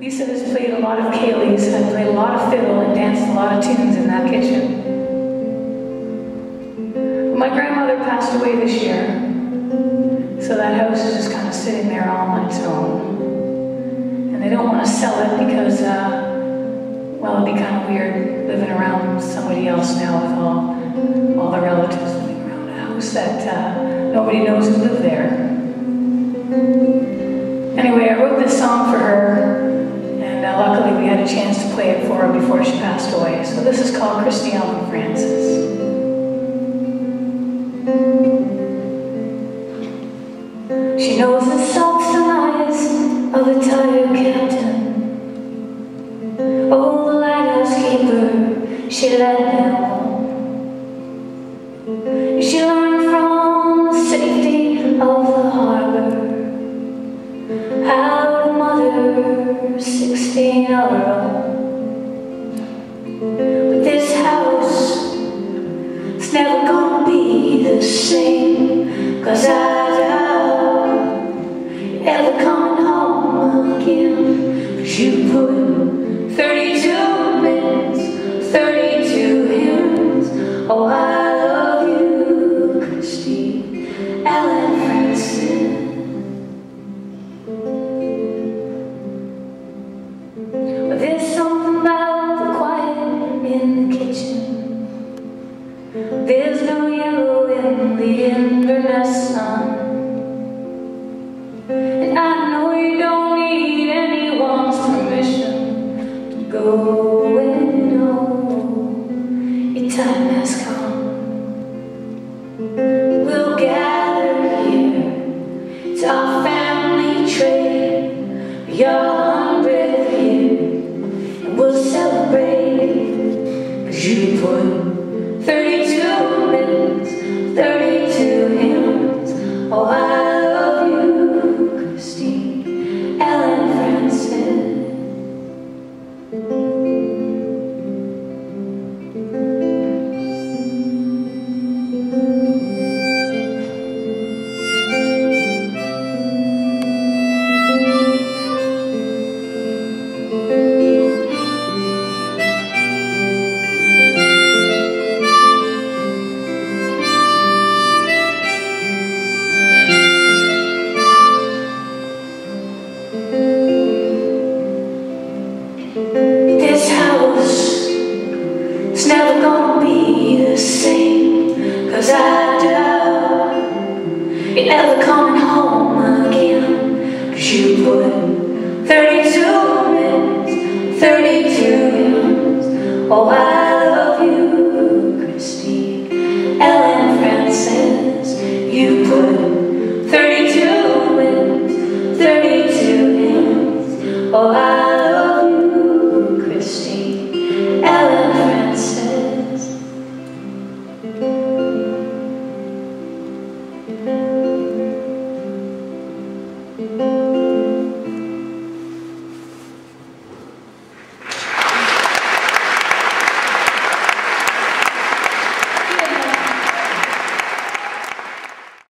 Lisa has played a lot of ceilidhs and played a lot of fiddle and danced a lot of tunes in that kitchen. My grandmother passed away this year, so that house is just kind of sitting there all on its own. And they don't want to sell it because, uh, well, it'd be kind of weird living around somebody else now with all, all the relatives living around a house that uh, nobody knows who live there. Anyway, I wrote this song for her, and uh, luckily we had a chance to play it for her before she passed away. So this is called Christy Ellen Francis. She knows the soft eyes of a tired captain. Oh, the lighthouse keeper, she let them But this house is never gonna be the same, cause I ever coming home again. You put has come. We'll gather here, it's our family trade, your hundredth year, and we'll celebrate, cause you put 32 minutes, 32 Cause I doubt you're ever coming home again Cause you put 32 minutes, 32 hymns Oh, I love you, Christy, Ellen Francis You put 32 minutes, 32 hymns Oh, I Mm-hmm.